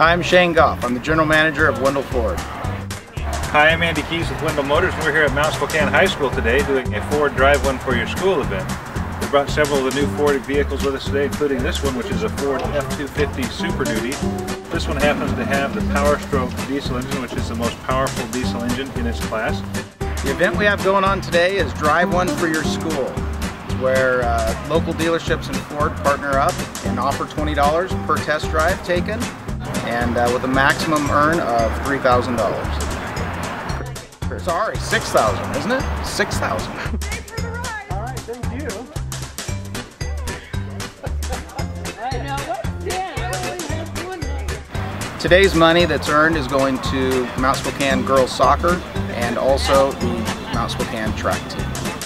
I'm Shane Goff. I'm the General Manager of Wendle Ford. Hi, I'm Andy Keys with Wendle Motors and we're here at Mount Spokane High School today doing a Ford Drive One for Your School event. We brought several of the new Ford vehicles with us today, including this one, which is a Ford F-250 Super Duty. This one happens to have the Power Stroke diesel engine, which is the most powerful diesel engine in its class. The event we have going on today is Drive One for Your School. It's where uh, local dealerships and Ford partner up and offer $20 per test drive taken and uh, with a maximum earn of $3,000. Sorry, 6,000, isn't it? 6,000. All right, thank you. Today's money that's earned is going to Mount Spokane Girls Soccer and also the Mount Spokane track team.